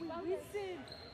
Wait, listen.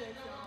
Thank.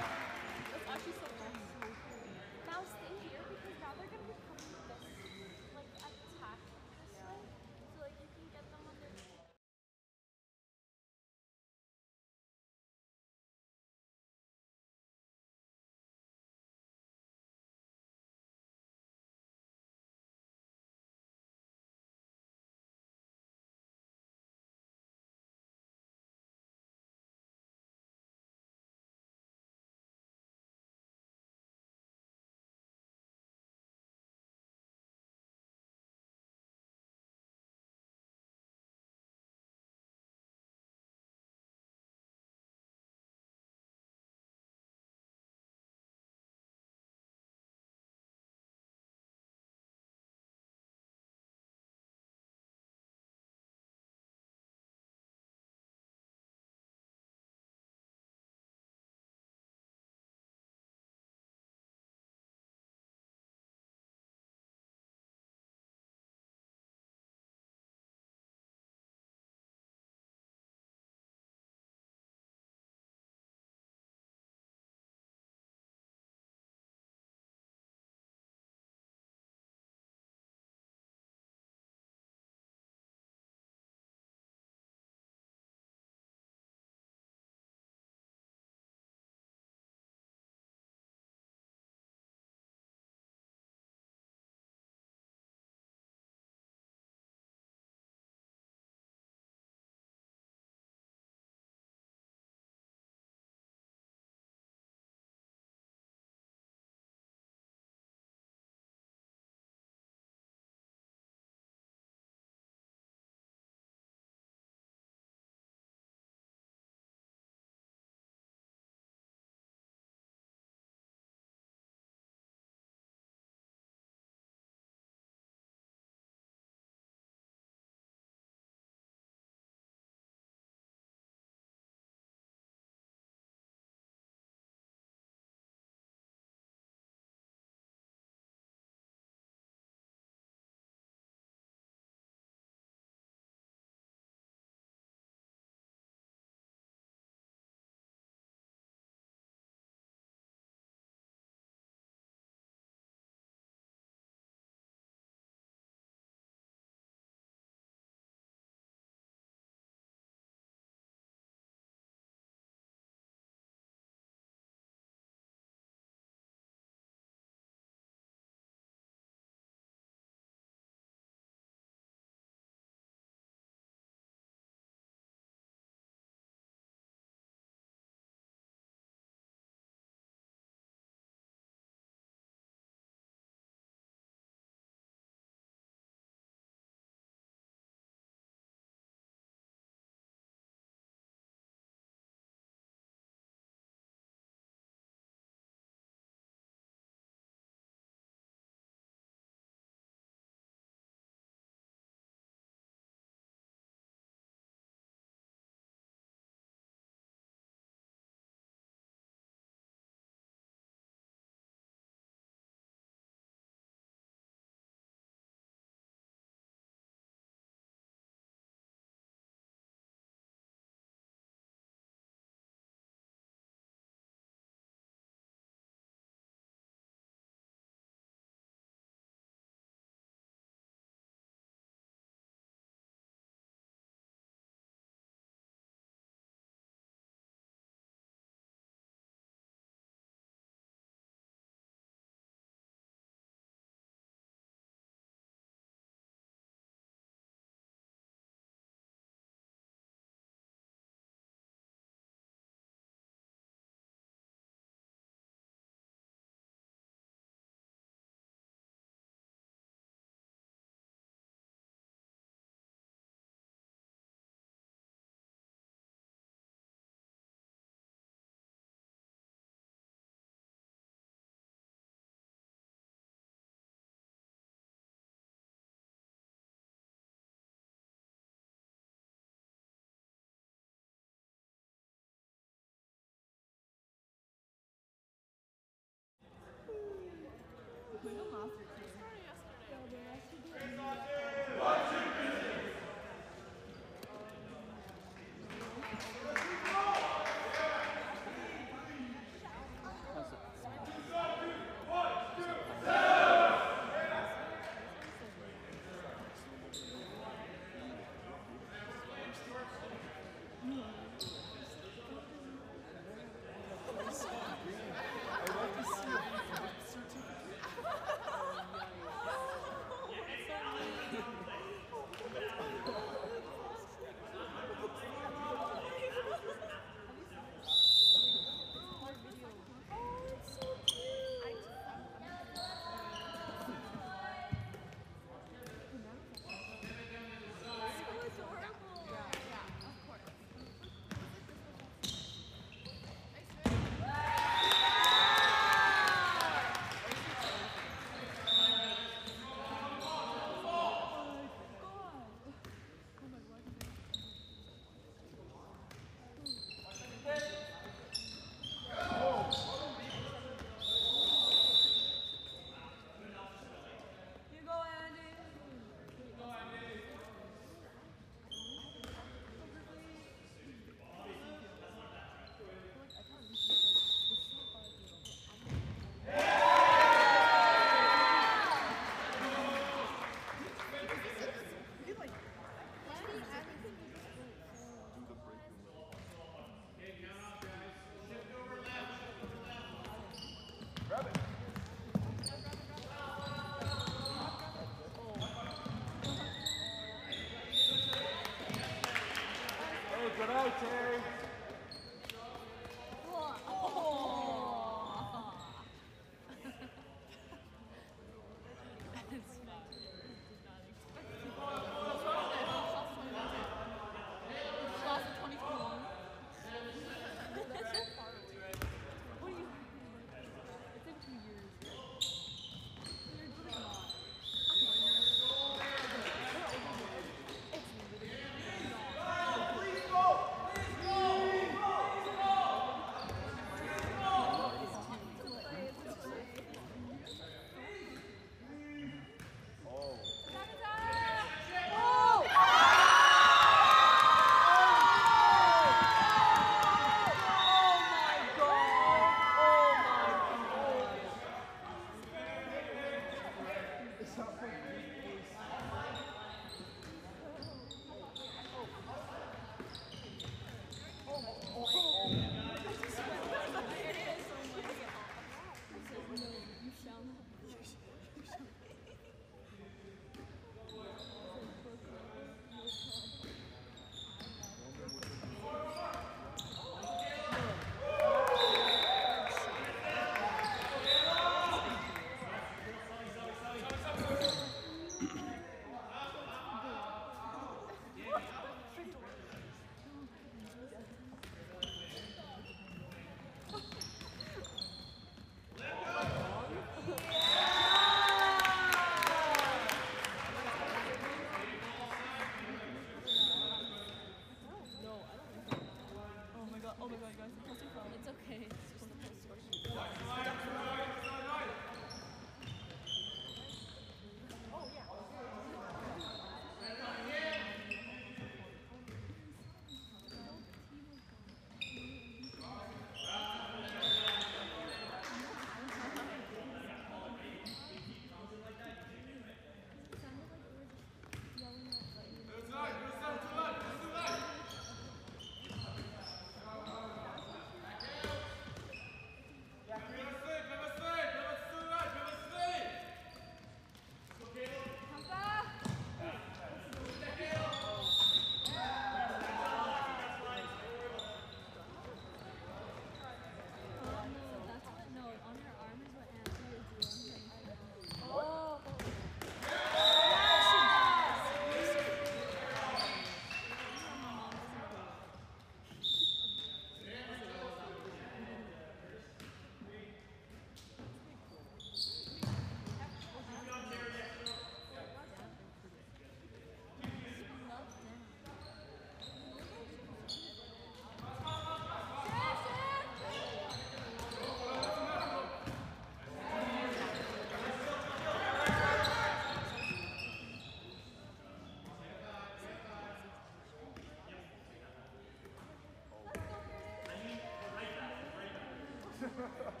Ha ha ha.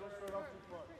let's throw it off too far.